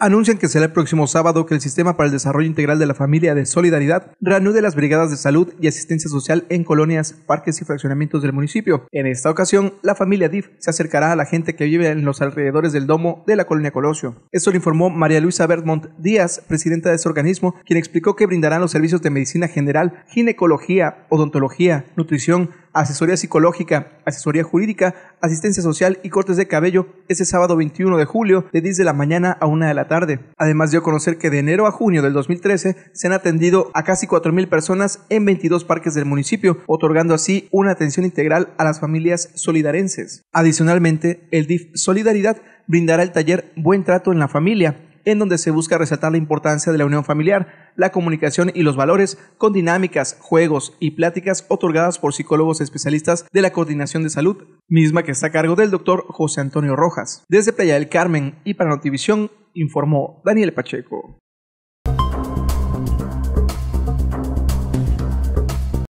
anuncian que será el próximo sábado que el Sistema para el Desarrollo Integral de la Familia de Solidaridad reanude las brigadas de salud y asistencia social en colonias, parques y fraccionamientos del municipio. En esta ocasión, la familia DIF se acercará a la gente que vive en los alrededores del domo de la colonia Colosio. Esto lo informó María Luisa Bertmont Díaz, presidenta de este organismo, quien explicó que brindarán los servicios de medicina general, ginecología, odontología, nutrición, asesoría psicológica, asesoría jurídica, asistencia social y cortes de cabello ese sábado 21 de julio de 10 de la mañana a 1 de la tarde. Además dio a conocer que de enero a junio del 2013 se han atendido a casi 4.000 personas en 22 parques del municipio, otorgando así una atención integral a las familias solidarenses. Adicionalmente, el DIF Solidaridad brindará el taller Buen Trato en la Familia, en donde se busca resaltar la importancia de la unión familiar, la comunicación y los valores con dinámicas, juegos y pláticas otorgadas por psicólogos especialistas de la Coordinación de Salud, misma que está a cargo del doctor José Antonio Rojas. Desde Playa del Carmen y para Notivisión informó Daniel Pacheco.